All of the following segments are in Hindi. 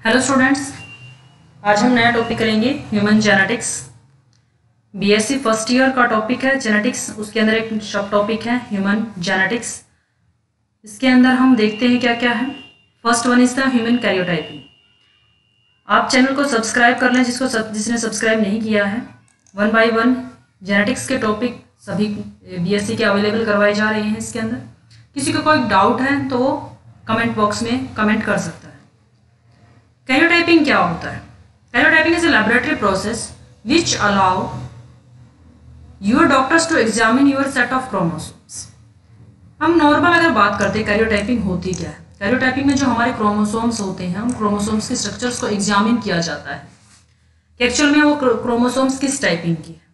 हेलो स्टूडेंट्स आज हम नया टॉपिक करेंगे human genetics BSc first year का टॉपिक है जेनेटिक्स उसके अंदर एक सब टॉपिक है ह्यूमन जेनेटिक्स इसके अंदर हम देखते हैं क्या क्या है. First one is the human karyotyping आप चैनल को सब्सक्राइब कर लें जिसको सब, जिसने सब्सक्राइब नहीं किया है. वन बाई वन जेनेटिक्स के टॉपिक सभी बीएससी के अवेलेबल करवाए जा रहे हैं इसके अंदर. किसी को कोई डाउट है तो वो कमेंट बॉक्स में कमेंट कर सकता है. कैरियोटाइपिंग क्या होता है? Karyotyping is a laboratory process which allow your doctors to examine your set of chromosomes हम नॉर्मल अगर बात करते हैं कैरियोटाइपिंग होती क्या है? कैरियोटाइपिंग में जो हमारे क्रोमोसोम्स होते हैं उन क्रोमोसोम्स के स्ट्रक्चर्स को एग्जामिन किया जाता है। कि एक्चुअल में वो क्रोमोसोम्स किस टाइपिंग की है?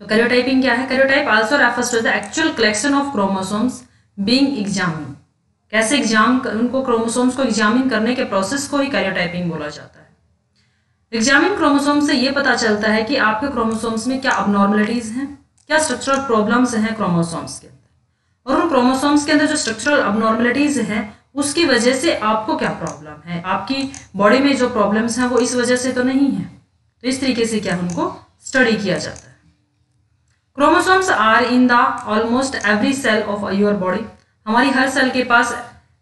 तो कैरियोटाइपिंग क्या है? Karyotype also refers to the actual collection of chromosomes being examine कैसे एग्ज़ाम उनको क्रोमोसोम्स को एग्जामिन करने के प्रोसेस को ही कैरियोटाइपिंग बोला जाता है। एग्जामिन क्रोमोसोम से ये पता चलता है कि आपके क्रोमोसोम्स में क्या अबनॉर्मलिटीज हैं, क्या स्ट्रक्चरल प्रॉब्लम्स हैं क्रोमोसोम्स के अंदर। और उन क्रोमोसोम्स के अंदर जो स्ट्रक्चरल अबनॉर्मलिटीज हैं, उसकी वजह से आपको क्या प्रॉब्लम है? आपकी बॉडी में जो प्रॉब्लम्स हैं, वो इस वजह से तो नहीं है। तो इस तरीके से क्या उनको स्टडी किया जाता है। Chromosomes are in the almost every cell of your body हमारी हर सेल के पास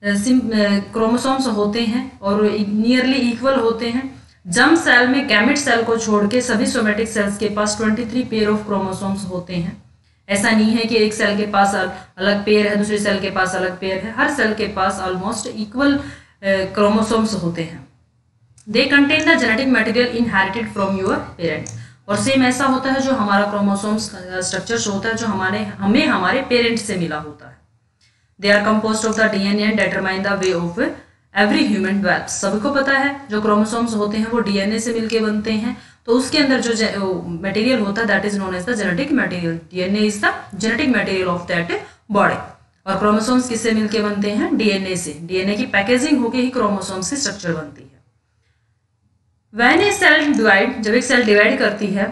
क्रोमोसोम्स होते हैं और नियरली इक्वल होते हैं। जम सेल में गैमिट सेल को छोड़ के सभी सोमेटिक सेल्स के पास 23 पेयर ऑफ़ क्रोमोसोम्स होते हैं। ऐसा नहीं है कि एक सेल के पास अलग पेयर है, दूसरे सेल के पास अलग पेयर है। हर सेल के पास ऑलमोस्ट इक्वल क्रोमोसोम्स होते हैं। They contain the genetic material inherited from your parent और सेम ऐसा होता है जो हमारा क्रोमोसोम्स स्ट्रक्चर होता है, जो हमारे, हमें हमारे पेरेंट्स से मिला होता है। They are compose of the DNA and determine the way of every human develop सबको पता है, जो क्रोमोसोम्स होते हैं, वो डीएनए से मिलके बनते हैं। तो उसके अंदर जो मटेरियल होता है that is known as the genetic material DNA is the genetic material of that body और क्रोमोसोम्स किससे मिलके बनते हैं? डीएनए से। डीएनए की पैकेजिंग होके ही क्रोमोसोम्स की स्ट्रक्चर बनती है। वैन ए सेल डिवाइड जब एक सेल डिवाइड करती है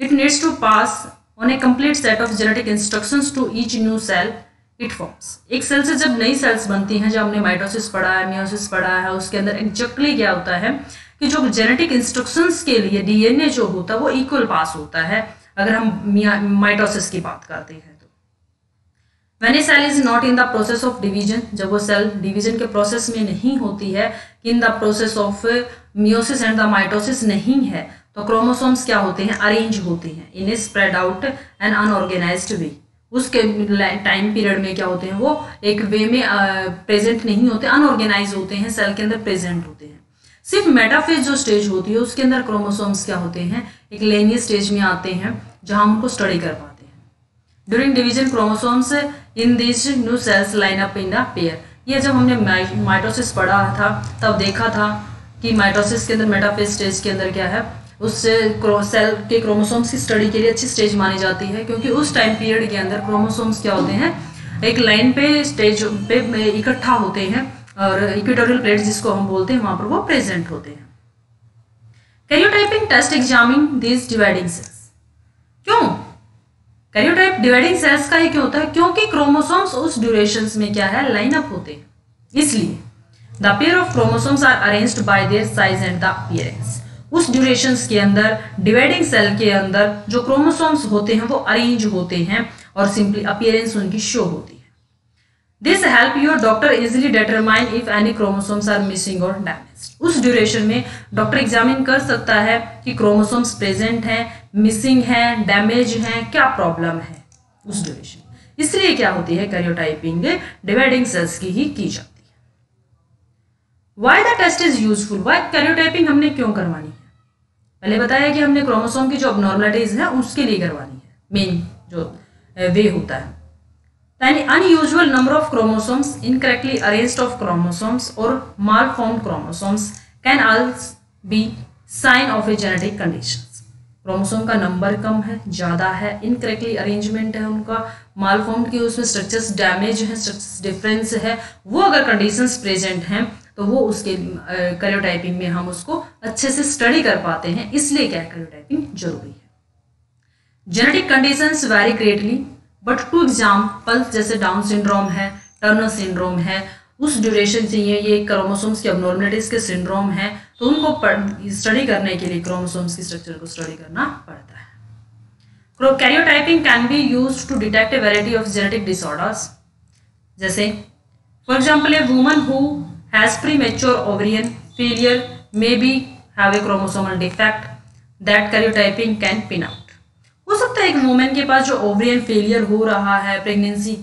it needs to pass on a complete set of genetic instructions to each new cell it forms एक सेल से जब नई सेल्स बनती हैं, जब हमने माइटोसिस पढ़ा है मियोसिस पढ़ा है, उसके अंदर एग्जैक्टली क्या होता है कि जो जेनेटिक इंस्ट्रक्शंस के लिए डीएनए जो होता है, वो इक्वल पास होता है, अगर हम माइटोसिस की बात करते हैं तो। When a cell is not in the process of division जब वो सेल डिवीज़न के प्रोसेस में नहीं होती है in the process of meiosis and the mitosis नहीं है तो क्रोमोसोम्स क्या होते हैं? अरेंज होते हैं in spread out and unorganized way उसके टाइम पीरियड में क्या होते हैं? वो एक वे में प्रेजेंट नहीं होते अनऑर्गेनाइज होते हैं सेल के अंदर प्रेजेंट होते हैं। सिर्फ़ मेटाफेज जो स्टेज होती है, उसके अंदर क्रोमोसोम्स क्या होते हैं? एक लेनियर स्टेज में आते हैं, जहाँ उनको स्टडी कर पाते हैं। During division chromosomes in this new cells line up in the pair ये जब हमने माइटोसिस पढ़ा था, तब देखा था कि माइटोसिस के अंदर मेटाफेज स्टेज के अंदर क्या है? उस सेल के क्रोमोसोम्स की स्टडी के लिए अच्छी स्टेज मानी जाती है, क्योंकि उस टाइम पीरियड के अंदर क्रोमोसोम्स क्या होते हैं? एक लाइन पे स्टेज पे इकट्ठा होते हैं, और इक्वेटोरियल प्लेट जिसको हम बोलते हैं, वहाँ पर वो प्रेजेंट होते हैं। Karyotyping test examining this dividing cells क्यों? कैरियोटाइप डिवाइडिंग सेल्स का ही क्यों होता है? क्योंकि क्रोमोसोम्स उस ड्यूरेशन में क्या है? लाइन अप होते हैं। इसलिए the pair of chromosomes are arranged by their size and the appearance उस ड्यूरेशन के अंदर डिवाइडिंग सेल के अंदर जो क्रोमोसोम्स होते हैं, वो अरेंज होते हैं और सिंपली अपियरेंस उनकी शो होती है। This help your doctor easily determine if any chromosomes are missing और डैमेज उस ड्यूरेशन में डॉक्टर एग्जामिन कर सकता है कि क्रोमोसोम्स प्रेजेंट हैं मिसिंग हैं डैमेज हैं, क्या प्रॉब्लम है उस ड्यूरेशन इसलिए क्या होती है कैरियोटाइपिंग डिवाइडिंग सेल्स की ही की जाती है। Why the test is useful why karyotyping हमने क्यों करवानी है? पहले बताया कि हमने क्रोमोसोम की जो अबनॉर्मलिटीज है, उसके लिए करवानी है मेन जो वे होता है। यानी unusual number of chromosomes incorrectly arranged of chromosomes और malform chromosomes can also be sign of a genetic condition chromosome का नंबर कम है, ज़्यादा है इनकरेक्टली अरेंजमेंट है उनका माल फॉर्म की उसमें स्ट्रक्चर्स डैमेज है स्ट्रक्चर्स डिफरेंस है, वो अगर कंडीशंस प्रेजेंट हैं तो वो उसके करियोटाइपिंग में हम उसको अच्छे से स्टडी कर पाते हैं, इसलिए क्या करियोटाइपिंग ज़रूरी है। Genetic conditions very greatly but to example जैसे डाउन सिंड्रोम है टर्नर सिंड्रोम है, उस ड्यूरेशन से ये ये क्रोमोसोम्स की अबनॉर्मलिटीज के सिंड्रोम है तो उनको स्टडी करने के लिए क्रोमोसोम्स की स्ट्रक्चर को स्टडी करना पड़ता है। Karyotyping can be use to detect a variety of genetic disorders जैसे for example a woman who premature ovarian failure may be have a chromosomal defect that karyotyping can pin out हो सकता है एक वुमेन के पास जो ओवरियन फेलियर हो रहा है प्रेगनेंसी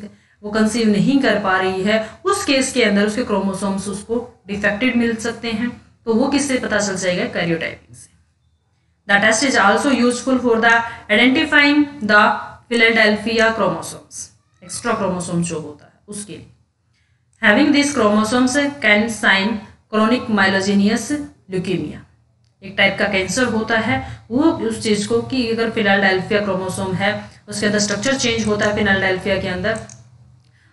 वो कंसीव नहीं कर पा रही है, उस केस के अंदर उसके क्रोमोसोम्स उसको डिफेक्टेड मिल सकते हैं। तो वो किससे पता चल जाएगा? कैरियोटाइपिंग से। The test is also useful for the identifying the Philadelphia chromosomes extra chromosome जो होता है, उसके लिए। Having this chromosomes can sign chronic myelogenous leukaemia एक टाइप का कैंसर होता है, वो उस चीज़ को कि अगर फिनाल्डेल्फिया क्रोमोसोम है, उसके अंदर स्ट्रक्चर चेंज होता है फिनाल्डेल्फिया के अंदर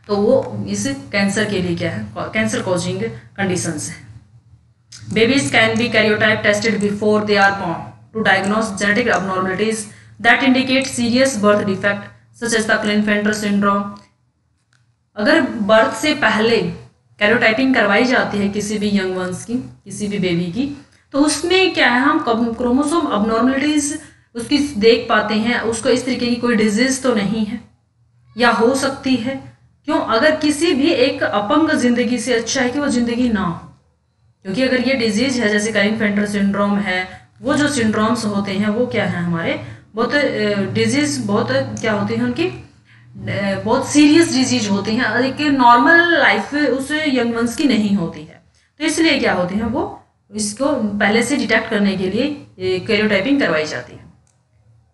तो वो इस कैंसर के लिए क्या है कैंसर कॉजिंग कंडीशंस है। Babies can be karyotype tested before they are born to diagnose genetic abnormalities that indicate serious birth defect such as the Klinefelter syndrome अगर बर्थ से पहले कैरियोटाइपिंग करवाई जाती है किसी भी यंग वंस की, किसी भी बेबी की तो उसमें क्या है, हम क्रोमोसोम अबनॉर्मलिटीज उसकी देख पाते हैं, उसको इस तरीके की कोई डिज़ीज़ तो नहीं है, या हो सकती है। क्यों? अगर किसी भी एक अपंग ज़िंदगी से अच्छा है कि वो ज़िंदगी ना हो, क्योंकि अगर ये डिज़ीज़ है, जैसे करिंग फेंटर सिंड्रोम है, वो जो सिंड्रोम्स होते हैं, वो क्या है हमारे, बहुत डिज़ीज़ बहुत, क्या होती है उनकी बहुत सीरियस डिज़ीज़ होती हैं एक नॉर्मल लाइफ उस यंग वंस की नहीं होती है। तो इसलिए क्या होते हैं वो? इसको पहले से डिटेक्ट करने के लिए कैरियोटाइपिंग करवाई जाती है।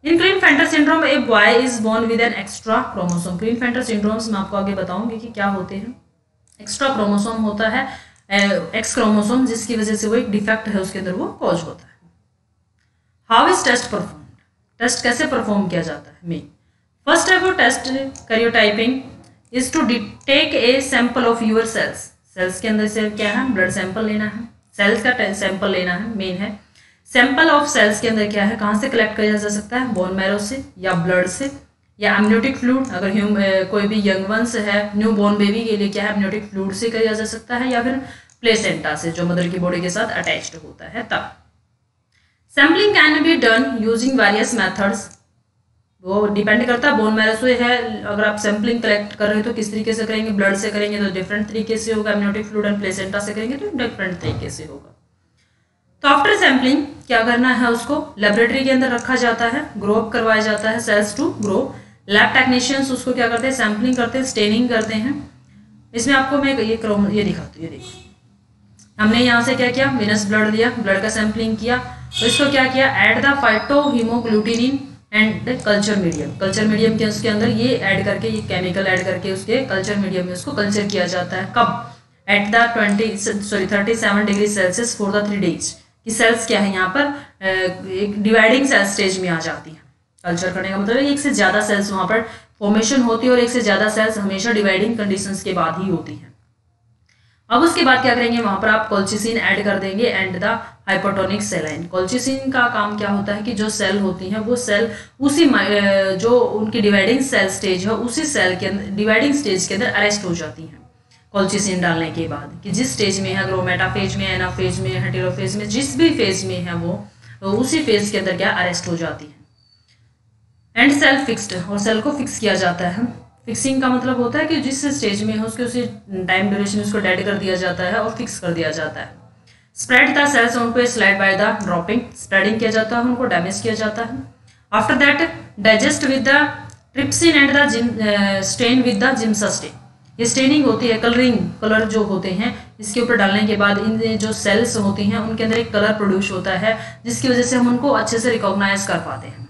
In Klinefelter syndrome a boy is born with an extra chromosome Klinefelter syndromes मैं आपको आगे बताऊँगी कि क्या होते हैं। एक्स्ट्रा क्रोमोसोम होता है एक्स क्रोमोसोम जिसकी वजह से वो एक डिफेक्ट है, उसके अंदर वो कॉज होता है। How is test perform test कैसे परफॉर्म किया जाता है? Main first type of test karyotyping is to take a sample of your cells cells के अंदर से क्या है? ब्लड सैंपल लेना है। सेल्स का सैंपल लेना है मेन है। सैंपल ऑफ़ सेल्स के अंदर क्या है? कहाँ से कलेक्ट किया जा सकता है? बोन मैरो से या ब्लड से? या एमनियोटिक फ्लूड अगर ह्यूम कोई भी यंग वंस है न्यू बोर्न बेबी के लिए क्या है? एमनियोटिक फ्लूड से किया जा सकता है या फिर प्लेसेंटा से, जो मदर की बॉडी के साथ अटैच्ड होता है तब। Sampling can be done using various methods वो डिपेंड करता है बोन मैरो से है, अगर आप सैम्पलिंग कलेक्ट कर रहे हो तो किस तरीके से करेंगे ब्लड से करेंगे तो डिफरेंट तरीके से होगा एमनियोटिक फ्लूड एंड प्लेसेंटा से करेंगे तो डिफरेंट तरीके से होगा। तो आफ्टर सैम्पलिंग क्या करना है उसको? लेबोरेटरी के अंदर रखा जाता है ग्रो अप करवाया जाता है cells to grow lab technicians उसको क्या करते हैं? सैम्पलिंग करते हैं स्टेनिंग करते हैं। इसमें आपको मैं ये क्रोम, ये दिखाती हूँ, ये देखो हमने यहाँ से क्या किया? विनस ब्लड लिया ब्लड का सैम्पलिंग किया। तो इसको क्या किया? Add the phytohaemagglutinin and culture medium culture medium के उसके अंदर ये ऐड करके, ये केमिकल ऐड करके उसके कल्चर मीडियम में उसको कल्चर किया जाता है। कब? At the twenty sorry thirty seven degree Celsius for the three days कि सेल्स क्या है यहाँ पर? एक डिवाइडिंग सेल स्टेज में आ जाती है। कल्चर करने का मतलब एक से ज़्यादा सेल्स वहाँ पर फॉर्मेशन होती है और एक से ज़्यादा सेल्स हमेशा डिवाइडिंग कंडीशंस के बाद ही होती है। अब उसके बाद क्या करेंगे? वहाँ पर आप कोल्चिसिन ऐड कर देंगे and the hypotonic saline colchicine का काम क्या होता है कि जो सेल होती हैं, वो सेल उसी जो उनकी डिवाइडिंग सेल स्टेज है, उसी सेल के अंदर डिवाइडिंग स्टेज के अंदर अरेस्ट हो जाती हैं। कोल्चिसिन डालने के बाद कि जिस स्टेज में है ग्रोमेटा फ़ेज़ में एनाफेज में हेटेरोफेज में, जिस भी फ़ेज़ में है वो तो उसी फ़ेज़ के अंदर क्या अरेस्ट हो जाती है। एंड सेल फिक्स्ड और सेल को फिक्स किया जाता है। फिक्सिंग का मतलब होता है कि जिस स्टेज में है, उसके उसी टाइम ड्यूरेशन उसको डेड कर दिया जाता है और फिक्स कर दिया जाता है। स्प्रेड द सेल्स उनको slide by the dropping spreading किया जाता है उनको डैमेज किया जाता है। After that digest with the trypsin and the stain with the Giemsa ये स्टेनिंग होती है कलरिंग कलर जो होते हैं, इसके ऊपर डालने के बाद इन जो सेल्स होती हैं, उनके अंदर एक कलर प्रोड्यूस होता है, जिसकी वजह से हम उनको अच्छे से रिकॉग्नाइज कर पाते हैं।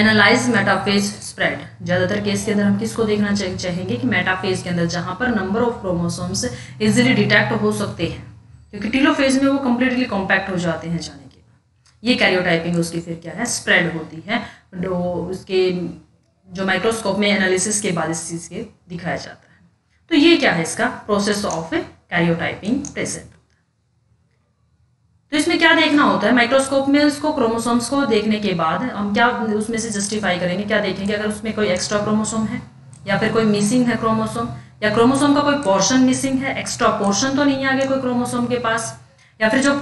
एनालाइज मेटाफेज स्प्रेड ज़्यादातर केस के अंदर हम किसको देखना चाहेंगे कि मेटाफेज के अंदर जहाँ पर number of chromosomes easily detect हो सकते हैं। क्योंकि टीलोफेज में वो कंप्लीटली कॉम्पैक्ट हो जाते हैं जाने के ये कैरियोटाइपिंग उसकी फिर क्या है? स्प्रेड होती है। जो उसके, जो माइक्रोस्कोप में एनालिसिस के बाद इस चीज़ के दिखाया जाता है। तो ये क्या है इसका? प्रोसेस ऑफ़ कैरियोटाइपिंग प्रेजेंट तो इसमें क्या देखना होता है? माइक्रोस्कोप में उसको क्रोमोसोम्स को देखने के बाद हम क्या उसमें से जस्टिफाई करेंगे? क्या देखेंगे? अगर उसमें कोई एक्स्ट्रा क्रोमोसोम है या फिर कोई मिसिंग है क्रोमोसोम या क्रोमोसोम का कोई पोर्शन मिसिंग है एक्स्ट्रा पोर्शन तो नहीं आ गया कोई क्रोमोसोम के पास? या फिर जो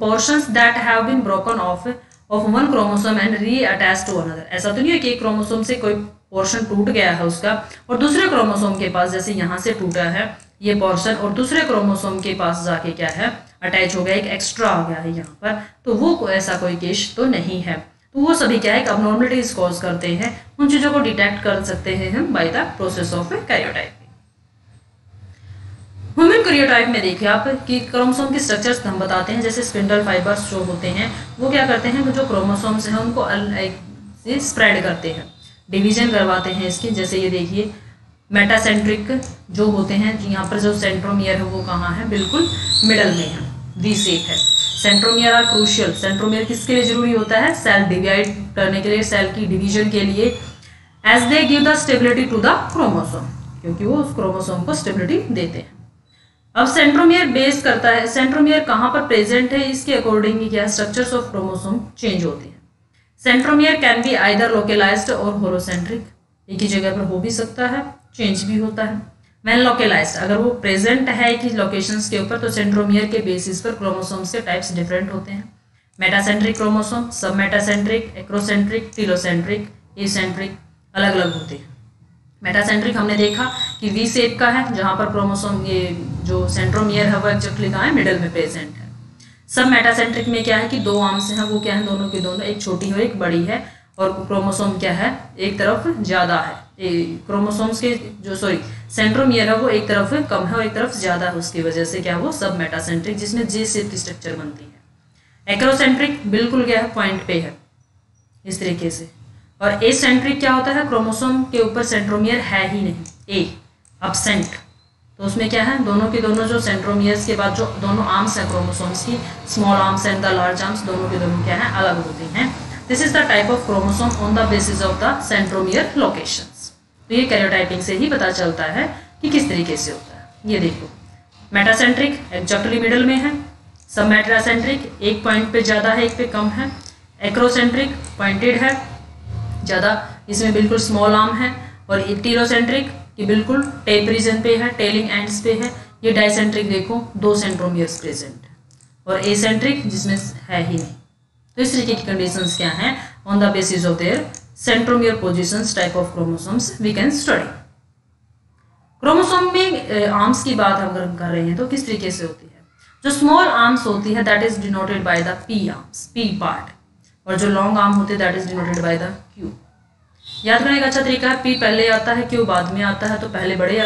portion that have been broken off of one chromosome and reattach to another ऐसा तो नहीं है कि एक क्रोमोसोम से कोई पोर्शन टूट गया है उसका, और दूसरे क्रोमोसोम के पास जैसे यहाँ से टूटा है ये पोर्शन और दूसरे क्रोमोसोम के पास जाके क्या है? अटैच हो गया, एक एक्स्ट्रा आ गया है यहाँ पर। तो वो ऐसा कोई केस तो नहीं है। तो वो सभी क्या है? अब नॉर्मलिटीज कॉज करते हैं। उन चीज़ों को डिटेक्ट कर सकते हैं हम by the process of a karyotype human karyotype में देखिए आप कि क्रोमोसोम के स्ट्रक्चर्स हम बताते हैं, जैसे स्पिंडल फाइबर्स जो होते हैं, वो क्या करते हैं जो क्रोमोसोम्स हैं, उनको स्प्रेड करते हैं। डिवीज़न करवाते हैं इसके, जैसे ये देखिए मेटासेंट्रिक जो होते हैं यहाँ पर जो सेंट्रोमियर है, वो कहाँ है? बिल्कुल मिडल में है वी सेप है। सेंट्रोमियर आर क्रूशियल सेंट्रोमियर किसके लिए ज़रूरी होता है? सेल डिवाइड करने के लिए सेल की डिवीज़न के लिए as they give the stability to the chromosome क्योंकि वो उस क्रोमोसोम को स्टेबिलिटी देते हैं। अब सेंट्रोमियर बेस करता है। सेंट्रोमियर कहाँ पर प्रेजेंट है? इसके अकॉर्डिंग क्या स्ट्रक्चर्स ऑफ़ क्रोमोसोम चेंज होते हैं। Centromere can be either localised और होरोसेंट्रिक एक ही जगह पर हो भी सकता है चेंज भी होता है। वैन लोकेलाइज्ड अगर वो प्रेजेंट है कि लोकेशंस के ऊपर तो सेंट्रोमियर के बेसिस पर क्रोमोसोम्स के टाइप्स डिफरेंट होते हैं। Metacentric chromosome sub metacentric acrocentric telocentric acentric अलग अलग होते हैं। मेटासेंट्रिक हमने देखा कि वी सेप का है, जहाँ पर क्रोमोसोम ये जो सेंट्रोमियर है, वो एक्जेक्टली कहाँ है? मिडल में प्रेजेंट है। सब मेटासेंट्रिक में क्या है कि दो आर्म्स हैं, वो क्या है? दोनों की दोनों, एक छोटी और एक बड़ी है, और क्रोमोसोम क्या है? एक तरफ़ ज़्यादा है। क्रोमोसोम्स के जो सॉरी सेंट्रोमियर है, वो एक तरफ़ कम है और एक तरफ़ ज़्यादा है, उसकी वजह से क्या वो सब मेटासेंट्रिक जिसमें जे सेप की स्ट्रक्चर बनती है। एक्रोसेंट्रिक बिल्कुल क्या है पॉइंट पे है, इस तरीके से। और ए सेंट्रिक क्या होता है क्रोमोसोम के ऊपर सेंट्रोमियर है ही नहीं। ए अपसेंट तो उसमें क्या है? दोनों के दोनों जो सेंट्रोमियर्स के बाद जो दोनों आर्म्स हैं क्रोमोसोम्स की small arms and the large arms दोनों के दोनों क्या है? अलग होते हैं। This is the type of chromosome on the basis of the centromere locations तो ये कैरियोटाइपिंग से ही पता चलता है कि किस तरीके से होता है। ये देखो। मेटासेंट्रिक एक्जैक्टली मिडल में है। सब मेट्रासेंट्रिक एक पॉइंट पे ज़्यादा है, एक पे कम है। एक्रोसेंट्रिक पॉइंटेड है। ज़्यादा इसमें बिल्कुल स्मॉल आर्म है और टीरोसेंट्रिक ये बिल्कुल टेप रीजन पे है टेलिंग एंड्स पे है। ये डाइसेंट्रिक देखो, दो सेंट्रोमियर्स प्रेजेंट और एसेंट्रिक जिसमें है ही नहीं। तो इस तरीके की कंडीशंस क्या हैं? On the basis of their centromere position type of chromosomes we can study chromosome में आर्म्स की बात अगर हम कर रहे हैं तो किस तरीके से होती है? जो स्मॉल आर्म्स होती है that is denoted by the P arms P part और जो लॉन्ग आर्म होते हैं that is denoted by the Q याद करने का अच्छा तरीका है पी पहले आता है क्यू बाद में आता है तो पहले बड़े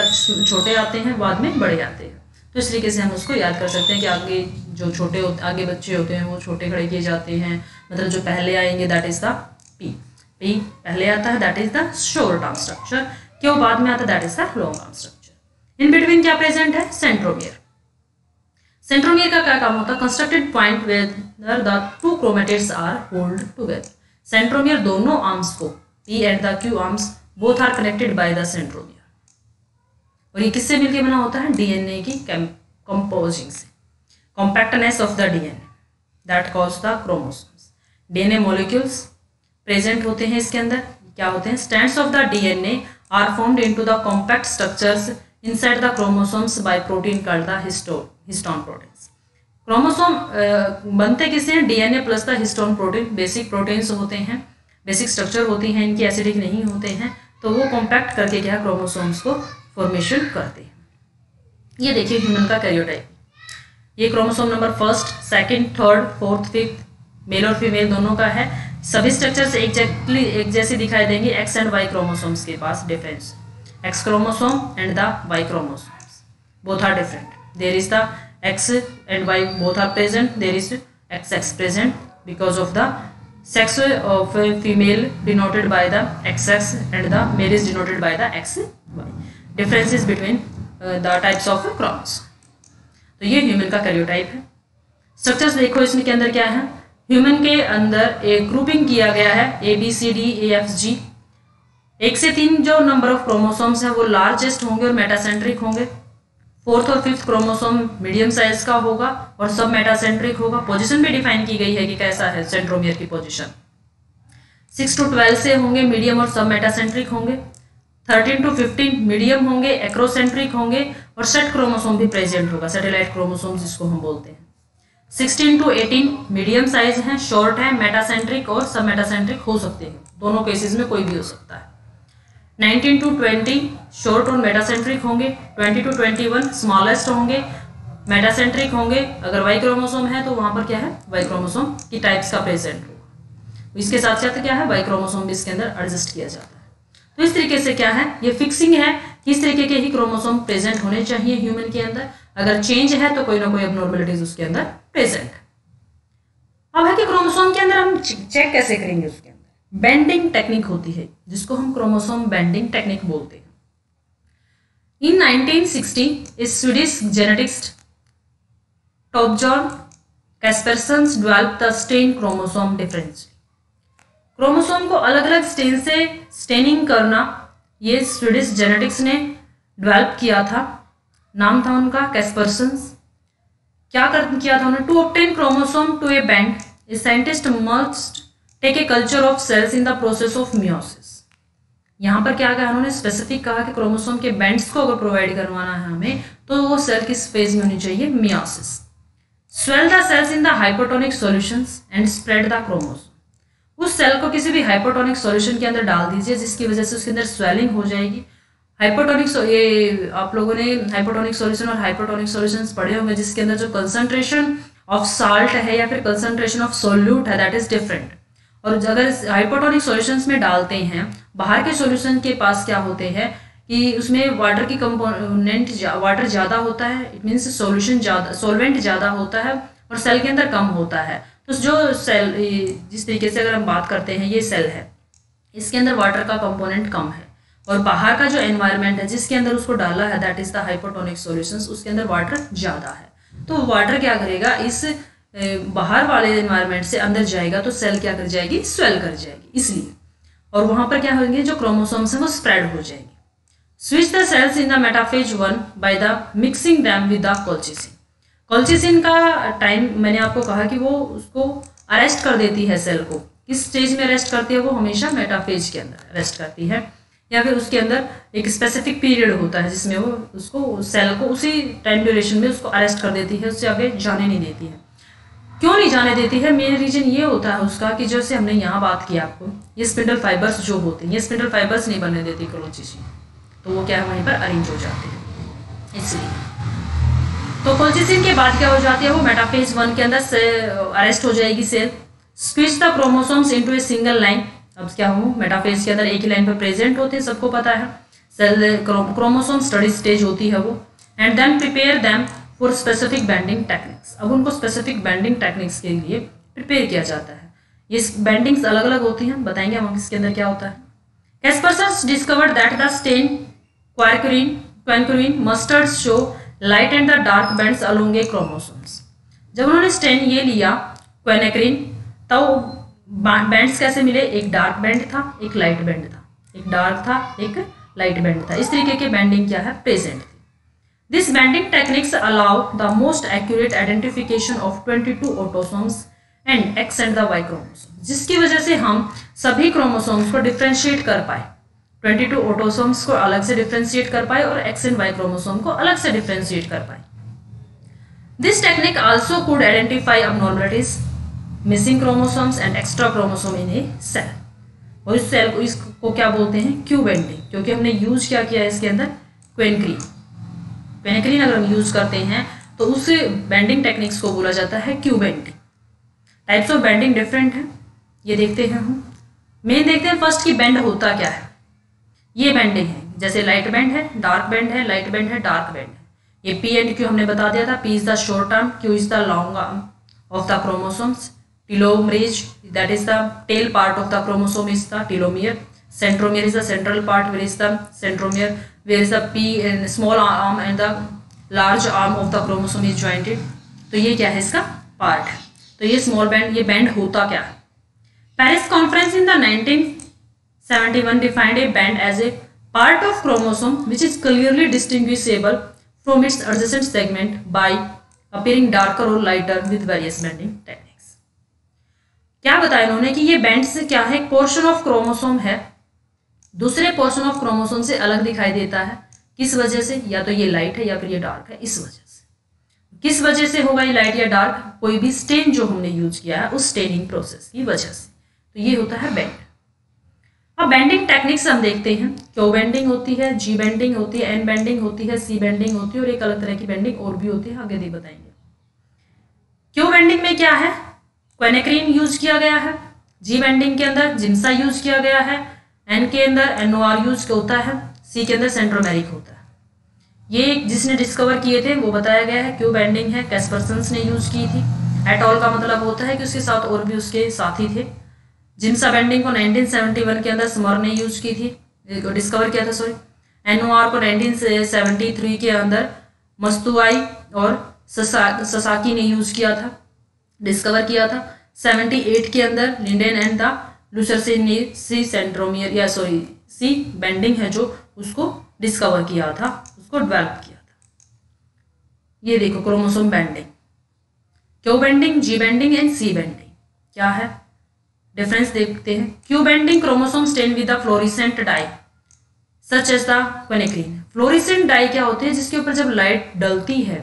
छोटे आते हैं, बाद में बड़े आते हैं। तो इस तरीके से हम उसको याद कर सकते हैं कि आगे जो छोटे आगे बच्चे होते हैं, वो छोटे खड़े किए जाते हैं। मतलब जो पहले आएँगे that is the P P पहले आता है that is the short arm structure Q बाद में आता है that is the long arm structure in between क्या प्रेजेंट है? सेंट्रोमियर सेंट्रोमियर का क्या काम होता है constructed point whether the two chromatids are hold together centromere दोनों आर्म्स को P and the Q arms both are connected by the centromere और ये किससे मिलकर बना होता है? डीएनए की कंपोजिंग से. Compactness of the DNA that cause the chromosomes DNA molecules present होते हैं इसके अंदर. क्या होते हैं? Strands of the DNA are formed into the compact structures inside the chromosomes by protein called the histone histone proteins chromosome बनते किससे हैं? DNA plus the histone protein basic proteins होते हैं बेसिक स्ट्रक्चर होती हैं, इनकी एसिडिक नहीं होते हैं तो वो कॉम्पैक्ट करके क्या क्रोमोसोम्स को फॉर्मेशन करते हैं। ये देखिए ह्यूमन का कैरियोटाइप ये chromosome number first second third fourth fifth male और फीमेल दोनों का है। सभी स्ट्रक्चर्स एग्जैक्टली एक जैसे दिखाई देंगे एक्स एंड वाई क्रोमोसोम्स के पास difference X chromosome and the Y chromosomes both are different is the X and Y both are present there is X X present because of the sex of female denoted by the xx and the male is denoted by the xy differences between the types of crops तो ये ह्यूमन का कैरियोटाइप है। स्ट्रक्चर्स देखो इसमें के अंदर क्या है? ह्यूमन के अंदर एक ग्रुपिंग किया गया है A B C D A F G एक से तीन जो नंबर ऑफ़ क्रोमोसोम्स है, वो लार्जेस्ट होंगे और मेटासेंट्रिक होंगे। फोर्थ और फिफ्थ क्रोमोसोम मीडियम साइज़ का होगा और सब मेटासेंट्रिक होगा। पोजीशन भी डिफाइन की गई है कि कैसा है सेंट्रोमियर की पोजीशन सिक्स टू ट्वेल्व से होंगे मीडियम और सब मेटासेंट्रिक होंगे। थर्टीन टू फिफ्टीन मीडियम होंगे एक्रोसेंट्रिक होंगे और सेट क्रोमोसोम भी प्रेजेंट होगा सेटेलाइट क्रोमोसोम जिसको हम बोलते हैं। Sixteen to eighteen medium size है शॉर्ट है मेटासेंट्रिक और सब मेटासेंट्रिक हो सकते हैं। दोनों केसेस में कोई भी हो सकता है। नाइनटीन टू ट्वेंटी शॉर्ट और मेटासेंट्रिक होंगे twenty two twenty one smallest होंगे मेटासेंट्रिक होंगे। अगर वाई क्रोमोसोम है तो वहाँ पर क्या है? वाई क्रोमोसोम की टाइप्स का प्रेजेंट होगा। इसके साथ साथ क्या है? वाई क्रोमोसोम भी इसके अंदर एडजस्ट किया जाता है। तो इस तरीके से क्या है? ये फिक्सिंग है। किस तरीके के ही क्रोमोसोम प्रेजेंट होने चाहिए ह्यूमन के अंदर? अगर चेंज है तो कोई ना कोई अबनॉर्मलिटीज उसके अंदर प्रेजेंट है। अब है कि क्रोमोसोम के अंदर हम चेक कैसे करेंगे उसके बेंडिंग टेक्निक होती है, जिसको हम क्रोमोसोम बेंडिंग टेक्निक बोलते हैं। In 1960 a Swedish geneticist Torbjörn Kaspersons developed the stain chromosome difference. Chromosome को अलग अलग स्टेन से स्टेनिंग करना, ये स्वीडिश जेनेटिक्स ने डेवलप किया था। नाम था उनका कैस्पर्सन्स क्या कर, किया था उन्होंने? To obtain chromosome to a band a scientist must take a culture of cells in the process of meiosis यहाँ पर क्या कहा उन्होंने? स्पेसिफिक कहा कि क्रोमोसोम के बैंड्स को अगर प्रोवाइड करवाना है हमें तो वो सेल किस फ़ेज़ में होनी चाहिए? Meiosis swell the cells in the hypotonic solutions and spread the chromosome उस सेल को किसी भी हाइपोटोनिक सॉल्यूशन के अंदर डाल दीजिए, जिसकी वजह से उसके अंदर स्वेलिंग हो जाएगी। हाइपोटोनिक ये आप लोगों ने हाइपोटोनिक सॉल्यूशन और हाइपोटोनिक सॉल्यूशंस पढ़े होंगे, जिसके अंदर जो कंसंट्रेशन ऑफ़ साल्ट है या फिर कंसंट्रेशन ऑफ़ सोल्यूट है दैट इज़ डिफरेंट और अगर हाइपोटोनिक सॉल्यूशंस में डालते हैं, बाहर के सॉल्यूशन के पास क्या होते हैं कि उसमें वाटर की कंपोनेंट वाटर ज़्यादा होता है इट मीन्स सॉल्यूशन ज़्यादा सॉल्वेंट ज़्यादा होता है और सेल के अंदर कम होता है। तो जो सेल जिस तरीके से अगर हम बात करते हैं, ये सेल है। इसके अंदर वाटर का कंपोनेंट कम है। और बाहर का जो एनवायरनमेंट है, जिसके अंदर उसको डाला है that is the hypotonic solutions उसके अंदर वाटर ज़्यादा है। तो वाटर क्या करेगा? इस बाहर वाले एनवायरनमेंट से अंदर जाएगा तो सेल क्या कर जाएगी? स्वेल कर जाएगी, इसलिए। और वहाँ पर क्या होंगे? जो क्रोमोसोम्स हैं, वो स्प्रेड हो जाएँगे। Switch the cells in the metaphase one by the mixing them with the colchicine colchicine का टाइम मैंने आपको कहा कि वो उसको अरेस्ट कर देती है सेल को। किस स्टेज में अरेस्ट करती है? वो हमेशा मेटाफेज के अंदर अरेस्ट करती है। या फिर उसके अंदर एक स्पेसिफिक पीरियड होता है जिसमें वो उसको सेल को उसी टाइम ड्यूरेशन में उसको अरेस्ट कर देती है, उससे आगे जाने नहीं देती है। क्यों नहीं जाने देती है? मेन रीजन ये होता है उसका कि जैसे हमने यहाँ बात की आपको, ये स्पिंडल फाइबर्स जो होते हैं, ये स्पिंडल फाइबर्स नहीं बनने देती क्रोचिसिन तो वो क्या है? वहीं पर अरेंज हो जाते हैं। इसलिए। तो कोल्चिसिन के बाद क्या हो जाती है? वो मेटाफेज वन के अंदर से अरेस्ट हो जाएगी cell switch the chromosomes into a single line अब क्या हो? मेटाफेज के अंदर एक ही लाइन पर प्रेजेंट होते हैं, सबको पता है। सेल क्रोमोसोम स्टडी स्टेज होती है वो। And then prepare them for specific banding techniques अब उनको स्पेसिफिक बैंडिंग टेक्निक्स के लिए प्रिपेयर किया जाता है। ये बैंडिंग्स अलग अलग होती हैं, बताएँगे हम इसके अंदर क्या होता है। Caspersson discovered that the stain quinacrine quinacrine mustard show light and the dark bands along a chromosomes जब उन्होंने स्टेन ये लिया क्वेनेक्रीन तब बैंड्स कैसे मिले? एक डार्क बैंड था, एक लाइट बैंड था। एक डार्क था, एक लाइट बैंड था। इस तरीके के बैंडिंग क्या है? Present this banding techniques allow the most accurate identification of 22 autosomes and X and the Y chromosome जिसकी वजह से हम सभी क्रोमोसोम्स को डिफ्रेंशिएट कर पाए। 22 ऑटोसोम्स को अलग से डिफ्रेंशिएट कर पाए और एक्स एंड वाई क्रोमोसोम को अलग से डिफ्रेंशिएट कर पाए। This technique also could identify abnormalities missing chromosomes and extra chromosome in a cell और इस सेल को, इसको क्या बोलते हैं? क्यू बेंडिंग क्योंकि हमने यूज़ क्या किया है इसके अंदर? क्वेनक्रीन क्वेनक्रीन अगर हम यूज़ करते हैं तो उस बेंडिंग टेक्निक्स को बोला जाता है Q banding types of banding different है. ये देखते हैं हम. मेन देखते हैं फ़र्स्ट की बेंड होता क्या है? ये बेंडिंग है. जैसे लाइट बैंड है डार्क बैंड है लाइट बैंड है डार्क बैंड है. ये पी एंड क्यू हमने बता दिया था. P is the short arm Q is the long arm of the chromosomes telomerase that is the tail part of the chromosome is the telomere centromere is the central part where is the centromere where is the p and small arm and the large arm of the chromosome is jointed तो ये क्या है इसका पार्ट है तो ये स्मॉल बैंड ये बैंड होता क्या है Paris conference in the 19 71 defined a band as a part of chromosome which is clearly distinguishable from its adjacent segment by appearing darker or lighter with various bending techniques. क्या बताया इन्होंने कि ये बैंड से क्या है पोर्शन ऑफ़ क्रोमोसोम है दूसरे पोर्शन ऑफ़ क्रोमोसोम से अलग दिखाई देता है। किस वजह से? या तो ये लाइट है या फिर ये डार्क है, इस वजह से। किस वजह से होगा ये लाइट या डार्क कोई भी स्टेन जो हमने यूज़ किया है, उस स्टेनिंग प्रोसेस की वजह से। तो ये होता है बेंड अब बेंडिंग टेक्निक्स हम देखते हैं। क्यू बेंडिंग होती है जी बेंडिंग होती है एन बेंडिंग होती है सी बेंडिंग होती है और एक अलग तरह की बेंडिंग और भी होती है। आगे भी बताएँगे। क्यू बेंडिंग में क्या है? क्वेनेक्रीन यूज़ किया गया है। जी बेंडिंग के अंदर जिम्सा यूज़ किया गया है। एन के अंदर एनओआर यूज़ होता है? सी के अंदर सेंट्रोमेरिक होता है। ये जिसने डिस्कवर किए थे वो बताया गया है क्यू बेंडिंग है कैसपर्सन ने यूज़ की थी। एटॉल का मतलब होता है कि उसके साथ और भी उसके साथी थे। जिम्सा बेंडिंग को 1971 के अंदर स्मर ने यूज़ की थी डिस्कवर किया था सॉरी एनओआर को 1973 के अंदर मस्तुआई और ससा, ससाकी ने यूज़ किया था डिस्कवर किया था। 78 के अंदर लिंडेन एंड द लुसरसिन सेंट्रोमियर या सॉरी सी बेंडिंग है जो उसको डिस्कवर किया था, उसको डेवलप किया था। ये देखो chromosome banding Q banding G banding and C banding क्या है? डिफरेंस देखते हैं। Q banding chromosome stain with the fluorescent dye such as the fluorescent dye क्या होती है? जिसके ऊपर जब लाइट डलती है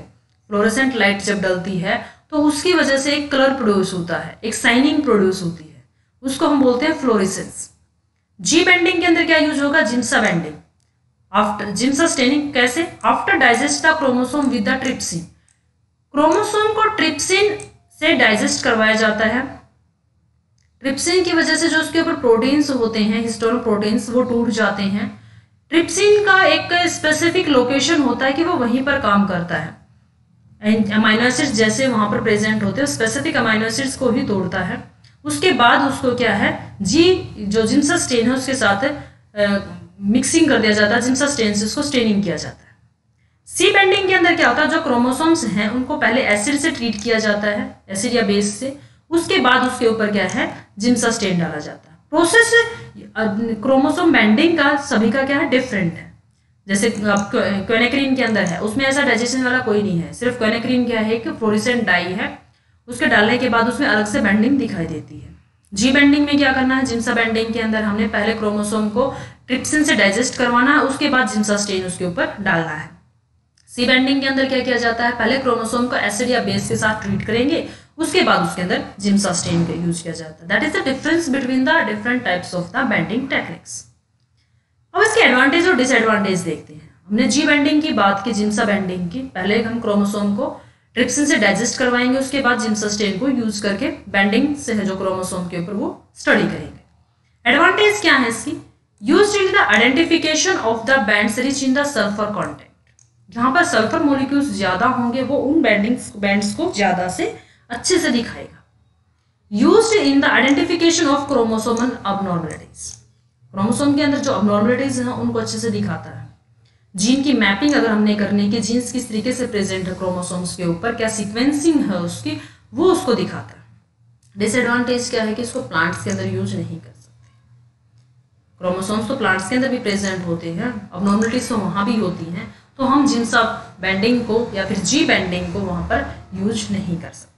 फ्लोरेसेंट लाइट जब डलती है तो उसकी वजह से एक कलर प्रोड्यूस होता है, एक साइनिंग प्रोड्यूस होती है। उसको हम बोलते हैं फ्लोरिसेंस। जी बेंडिंग के अंदर क्या यूज़ होगा? Giemsa banding after Giemsa staining कैसे? After digest the chromosome with the trypsin chromosome को ट्रिप्सिन से डाइजेस्ट करवाया जाता है। ट्रिप्सिन की वजह से जो उसके ऊपर प्रोटीन्स होते हैं हिस्टोन प्रोटीन्स वो टूट जाते हैं। ट्रिप्सिन का एक स्पेसिफिक लोकेशन होता है कि वो वहीं पर काम करता है। एसिड्स जैसे वहाँ पर प्रेजेंट होते हैं स्पेसिफिक अमाइनो एसिड्स को ही तोड़ता है। उसके बाद उसको क्या है? जी, जो जिनसा स्टेन है, उसके साथ मिक्सिंग कर दिया जाता है जिनसा स्टेन से उसको स्टेनिंग किया जाता है। सी बेंडिंग के अंदर क्या होता है? जो क्रोमोसोम्स हैं, उनको पहले एसिड से ट्रीट किया जाता है एसिड या बेस से। उसके बाद उसके ऊपर क्या है? जिनसा स्टेन डाला जाता है। प्रोसेस क्रोमोसोम बेंडिंग का सभी का क्या है? डिफरेंट है। जैसे क्वेनेक्रीन के अंदर है, उसमें ऐसा डाइजेशन वाला कोई नहीं है। सिर्फ़ क्वेनेक्रीन क्या है? कि फ्लोरिसेंट डाई है। उसके डालने के बाद उसमें अलग से बेंडिंग दिखाई देती है। जी बेंडिंग में क्या करना है? जिम्सा बेंडिंग के अंदर हमने पहले क्रोमोसोम को ट्रिप्सिन से डाइजेस्ट करवाना है, उसके बाद जिम्सा स्टेन उसके ऊपर डालना है। सी बेंडिंग के अंदर क्या किया जाता है? पहले क्रोमोसोम को एसिड या बेस के साथ ट्रीट करेंगे, उसके बाद उसके अंदर जिम्सा स्टेन का यूज़ किया जाता है। That is the difference between the different types of the banding techniques अब इसके एडवांटेज और डिसएडवांटेज देखते हैं। हमने जी बेंडिंग की बात की जिम्सा बेंडिंग की। पहले हम क्रोमोसोम को ट्रिप्सिन से डाइजेस्ट करवाएँगे, उसके बाद जिम्सा स्टेन को यूज़ करके बेंडिंग से है जो क्रोमोसोम के ऊपर वो स्टडी करेंगे। एडवांटेज क्या है इसकी? Use in the identification of the band rich in the sulphur content जहाँ पर सल्फ़र मोलिक्यूल्स ज़्यादा होंगे, वो उन बैंडिंग बैंड्स को ज़्यादा से अच्छे से दिखाएगा। Use in the identification of chromosomal abnormalities chromosome के अंदर जो अबनॉर्मलिटीज हैं, उनको अच्छे से दिखाता है। जीन की मैपिंग अगर हमने करनी कि जीन्स किस तरीके से प्रेजेंट है क्रोमोसोम्स के ऊपर, क्या सीक्वेंसिंग है उसकी, वो उसको दिखाता है। डिसएडवांटेज क्या है कि इसको प्लांट्स के अंदर यूज़ नहीं कर सकते। क्रोमोसोम्स तो प्लांट्स के अंदर भी प्रेजेंट होते हैं अबनॉर्मलिटीज तो वहाँ भी होती हैं तो हम जिन सब बेंडिंग को या फिर जी बैंडिंग को वहाँ पर यूज़ नहीं कर सकते।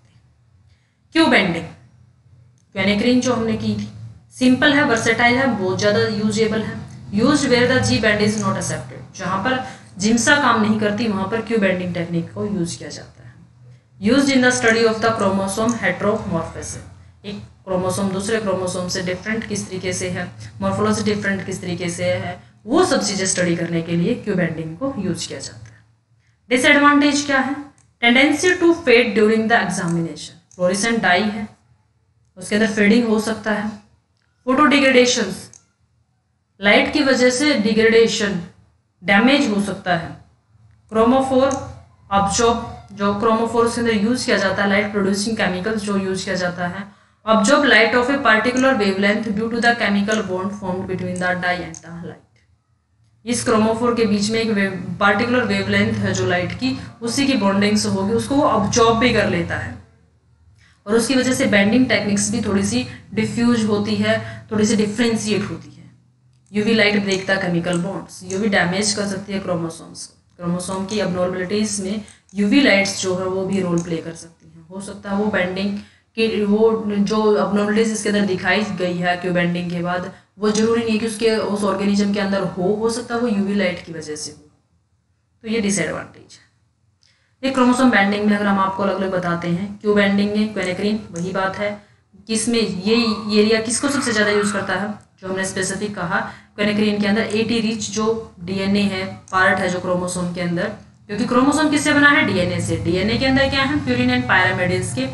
क्यों बैंडिंग क्वेनेक्रीन जो हमने की थी सिंपल है वर्सेटाइल है, बहुत ज़्यादा यूजेबल है। Use where the G band is not accepted जहाँ पर जिम्सा काम नहीं करती, वहाँ पर क्यू बेंडिंग टेक्निक को यूज़ किया जाता है। Use in the study of the chromosome heteromorphism एक क्रोमोसोम दूसरे क्रोमोसोम से डिफरेंट किस तरीके से है मॉर्फोलॉजी डिफरेंट किस तरीके से है, वो सब चीज़ें स्टडी करने के लिए क्यू बेंडिंग को यूज़ किया जाता है। डिसएडवांटेज क्या है? Tendency to fade during the examination fluorescent dye है, उसके अंदर फेडिंग हो सकता है। फ़ोटो डिग्रेडेशन लाइट की वजह से डिग्रेडेशन डैमेज हो सकता है। क्रोमोफोर ऑब्जॉर्ब जो क्रोमोफोर के अंदर यूज़ किया जाता है लाइट प्रोड्यूसिंग केमिकल्स जो यूज़ किया जाता है absorb light of a particular wavelength due to the chemical bond formed between the dye and the light इस क्रोमोफोर के बीच में एक वे, पार्टिकुलर वेवलेंथ है जो लाइट की उसी की बॉन्डिंग से होगी उसको वो ऑब्जॉर्ब भी कर लेता है। और उसकी वजह से बेंडिंग टेक्निक्स भी थोड़ी सी डिफ्यूज होती है थोड़ी सी डिफ्रेंशिएट होती है। UV light break the chemical bonds UV damage कर सकती है क्रोमोसोम्स को. क्रोमोसोम की अबनॉर्मलिटीज़ में यूवी लाइट्स जो है वो भी रोल प्ले कर सकती हैं. हो सकता है वो बेंडिंग कि वो जो अपनोमलिटीज इसके अंदर दिखाई गई है क्यू बेंडिंग के बाद, वो ज़रूरी नहीं है कि उसके उस ऑर्गेनिज्म के अंदर हो हो सकता है वो यूवी लाइट की वजह से हो. तो ये डिसएडवांटेज है. ये क्रोमोसोम बैंडिंग में अगर हम आपको अलग अलग बताते हैं, क्यू बैंडिंग में क्वेनेक्रीन वही बात है किसमें ये एरिया किसको सबसे ज़्यादा यूज़ करता है? जो हमने स्पेसिफिक कहा क्वेनेक्रीन के अंदर एटी रिच जो डीएनए है, पार्ट है जो क्रोमोसोम के अंदर, क्योंकि क्रोमोसोम किससे बना है? डीएनए से। डीएनए के अंदर क्या है? प्यूरिन एंड पायरामिडिस के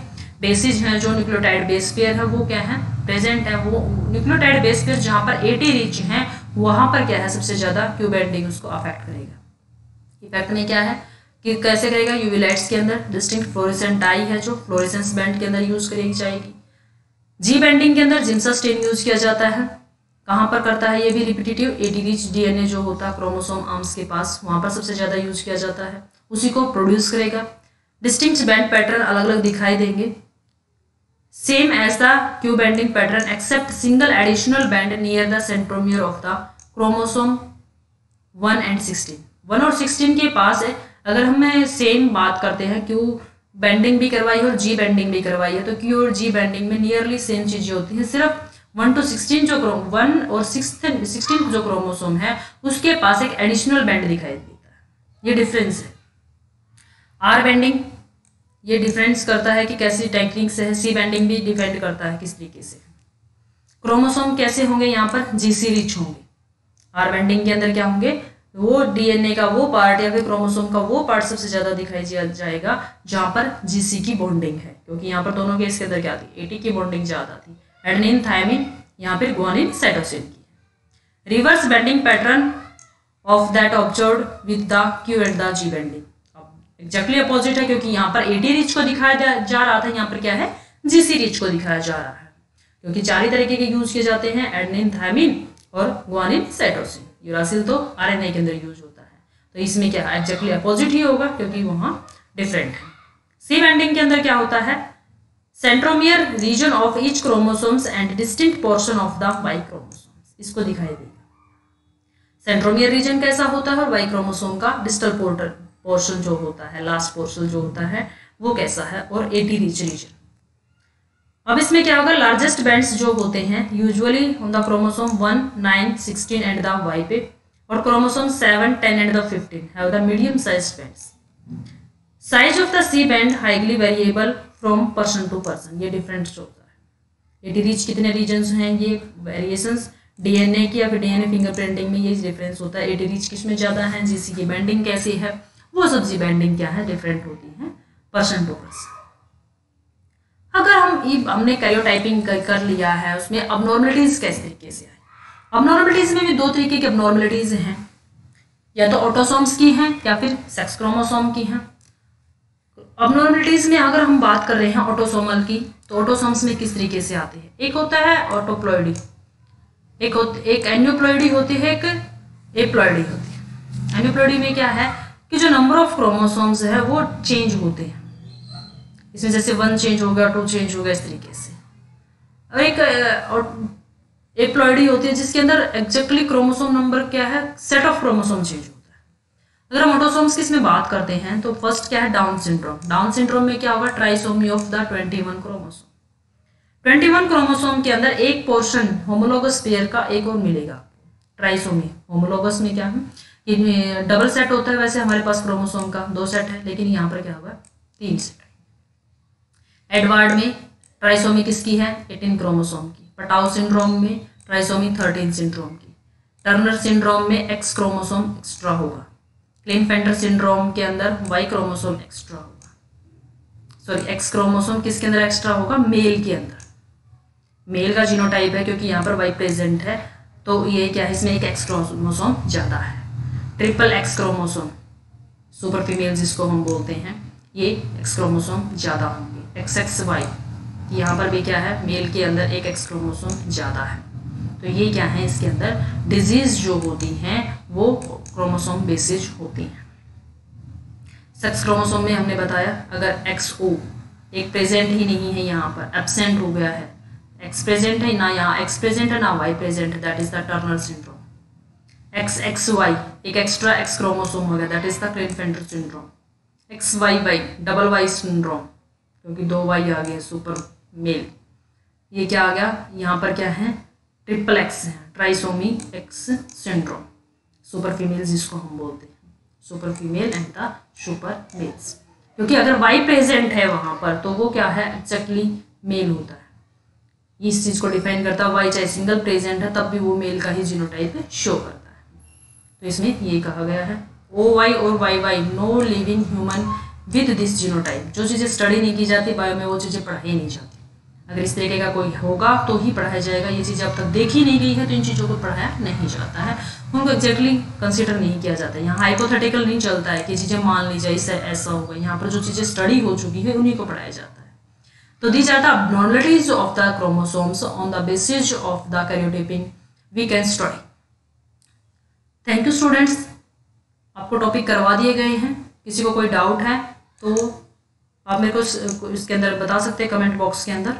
बेसिस हैं जो न्यूक्लियोटाइड बेस पेयर है, वो क्या है? प्रेजेंट है, वो न्यूक्लियोटाइड बेस पेयर जहाँ पर एटी रिच हैं, वहाँ पर क्या है? सबसे ज़्यादा क्यूब एंडिंग उसको अफेक्ट करेगा। इफ़ेक्ट में क्या है? कि कैसे करेगा? यूवी लाइट्स के अंदर डिस्टिंक्ट फ्लोरेसेंट डाई है जो फ्लोरेसेंस बैंड के अंदर यूज़ करेगी, जाएगी। जी बैंडिंग के अंदर जिम्सा स्टेन यूज़ किया जाता है। कहाँ पर करता है ये भी रिपीटेटिव एटी रिच डीएनए जो होता है क्रोमोसोम आर्म्स के पास, वहाँ पर सबसे ज़्यादा यूज़ किया जाता है। उसी को प्रोड्यूस करेगा। डिस्टिंक्ट बैंड पैटर्न अलग अलग दिखाई देंगे। Same as the Q bending pattern, except single additional band near the centromere of the chromosome 1 and 16 1 और 16 के पास है। अगर हम सेम बात करते हैं क्यू बैंडिंग भी करवाई है और जी बैंडिंग भी करवाई है तो क्यू और जी बैंडिंग में नियरली सेम चीज़ें होती हैं। सिर्फ़ वन टू सिक्सटीन जो क्रोम, वन और सिक्सटीन जो क्रोमोसोम है, उसके पास एक एडिशनल बैंड दिखाई देता है। ये डिफरेंस है। आर बैंडिंग ये डिफरेंस करता है कि कैसी टेक्निक से है सी बैंडिंग भी डिपेंड करता है किस तरीके से। क्रोमोसोम कैसे होंगे यहाँ पर? जीसी रिच होंगे। आर बैंडिंग के अंदर क्या होंगे? वो डीएनए का वो पार्ट या फिर क्रोमोसोम का वो पार्ट सबसे ज़्यादा दिखाई जाएगा, जहाँ पर जीसी की बॉन्डिंग है। क्योंकि यहाँ पर दोनों के इसके अंदर क्या थी? एटी की बॉन्डिंग ज़्यादा थी। एडनिन थायमिन यहाँ पर ग्वानिन साइटोसिन की reverse banding pattern of that observe with the Q and the G banding exactly opposite है क्योंकि यहाँ पर एटी रिच को दिखाया जा रहा था, यहाँ पर क्या है? जीसी रिच को दिखाया जा रहा है। क्योंकि चार ही तरीके के यूज़ किए जाते हैं एडनिन थायमिन और ग्वानिन साइटोसिन यूरासिल तो आरएनए के अंदर यूज़ होता है। तो इसमें क्या है एग्जैक्टली अपोजिट ही होगा, क्योंकि वहाँ डिफरेंट है। सी बैंडिंग के अंदर क्या होता है? Centromere region of each chromosomes and distinct portion of the Y chromosomes इसको दिखाई देगा। सेंट्रोमियर रीजन कैसा होता है? और वाई क्रोमोसोम का डिस्टल पोर्टल पोर्शन जो होता है लास्ट पोर्शन जो होता है, वो कैसा है? और एटी रीच रीजन अब इसमें क्या होगा? लार्जेस्ट बैंड्स जो होते हैं usually on the chromosome one nine sixteen and the Y पे, और chromosome seven ten and the fifteen have medium size bands size of the C band highly variable from person to person ये डिफरेंट होता है। एटी रीच कितने रीजन हैं ये वेरिएशंस डीएनए की या फिर डीएनए फिंगरप्रिंटिंग में ये डिफरेंस होता है। एटी रीच किसमें ज़्यादा है जीसी की बैंडिंग कैसी है वो सब्ज़ी बैंडिंग क्या है डिफरेंट होती है पर्सन टू पर्सन अगर हम हमने कैरियोटाइपिंग कर, कर लिया है उसमें अबनॉर्मलिटीज किस तरीके से आए? अबनॉर्मलिटीज में भी दो तरीके की अबनॉर्मलिटीज हैं। या तो ऑटोसोम्स की हैं या फिर सेक्स क्रोमोसोम की हैं। अबनॉर्मलिटीज में अगर हम बात कर रहे हैं ऑटोसोमल की तो ऑटोसोम्स में किस तरीके से आते हैं? एक होता है ऑटोप्लॉयडी एक एक एन्यूप्लॉइडी होती है, एक एप्लॉयडी होती है। एन्यूप्लॉइडी में क्या है कि जो नंबर ऑफ़ क्रोमोसोम्स है, वो चेंज होते हैं। इसमें जैसे वन चेंज हो गया टू चेंज हो गया, इस तरीके से। और एक एप्लॉयडी होती है, जिसके अंदर एग्जैक्टली क्रोमोसोम नंबर क्या है? सेट ऑफ़ क्रोमोसोम चेंज है। अगर हम ऑटोसोम्स की इसमें बात करते हैं तो फ़र्स्ट क्या है? डाउन सिंड्रोम डाउन सिंड्रोम में क्या होगा trisomy of the twenty one chromosome twenty one chromosome के अंदर एक पोर्शन होमोलोगस पेयर का एक और मिलेगा। ट्राइसोमी होमोलोगस में क्या है? डबल सेट होता है वैसे हमारे पास क्रोमोसोम का, दो सेट है, लेकिन यहाँ पर क्या होगा तीन सेट एडवार्ड में ट्राइसोमी किसकी है? एटीन क्रोमोसोम की। पटाओ सिंड्रोम में ट्राइसोमी थर्टीन सिंड्रोम की। टर्नर सिंड्रोम में एक्स क्रोमोसोम एक्स्ट्रा होगा। क्लिनफेंटर सिंड्रोम के अंदर वाई क्रोमोसोम एक्स्ट्रा होगा। सॉरी एक्स क्रोमोसोम किसके अंदर एक्स्ट्रा होगा? मेल के अंदर। मेल का जीनोटाइप है क्योंकि यहाँ पर वाई प्रेजेंट है तो ये क्या है? इसमें एक एक्स क्रोमोसोम ज़्यादा है। Triple X chromosome super female जिसको हम बोलते हैं, ये एक्स क्रोमोसोम ज़्यादा होंगे। एक्स एक्स वाई यहाँ पर भी क्या है? मेल के अंदर एक एक्स क्रोमोसोम ज़्यादा है। तो ये क्या है इसके अंदर? डिज़ीज़ जो होती हैं, वो क्रोमोसोम बेसिज होती हैं। सेक्स क्रोमोसोम में हमने बताया, अगर एक्स ओ एक प्रेजेंट ही नहीं है यहाँ पर एबसेंट हो गया है। एक्स प्रेजेंट है ना यहाँ एक्स प्रेजेंट है ना वाई प्रेजेंट है that is the Turner syndrome X X Y एक एक्स्ट्रा एक्स क्रोमोसोम हो गया that is the Klinefelter syndrome X Y Y double Y syndrome क्योंकि दो वाई आ गए सुपर मेल ये क्या आ गया? यहाँ पर क्या है? ट्रिपल एक्स है trisomy X syndrome super females जिसको हम बोलते हैं। Super female and the super males क्योंकि अगर वाई प्रेजेंट है वहाँ पर तो वो क्या है? एक्जैक्टली मेल होता है। इस चीज़ को डिफाइन करता है। वाई चाहे सिंगल प्रेजेंट है, तब भी वो मेल का ही जीनोटाइप शो करता है। तो इसमें ये कहा गया है। ओ वाई और Y Y no living human with this genotype जो चीज़ें स्टडी नहीं की जाती बायो में वो चीज़ें पढ़ाई नहीं जाती। अगर इस तरीके का कोई होगा तो ही पढ़ाया जाएगा। ये चीज़ अब तक देखी नहीं गई है तो इन चीज़ों को पढ़ाया नहीं जाता है। उनको एग्जैक्टली कंसिडर नहीं किया जाता है। यहाँ हाइपोथेटिकल नहीं चलता है कि चीज़ें मान ली जाए, इससे ऐसा होगा यहाँ पर जो चीज़ें स्टडी हो चुकी है, उन्हीं को पढ़ाया जाता है। तो the abnormalities of the chromosomes on the basis of the karyotyping we can study thank you students आपको टॉपिक करवा दिए गए हैं। किसी को कोई डाउट है तो आप मेरे को इसके अंदर बता सकते हैं कमेंट बॉक्स के अंदर।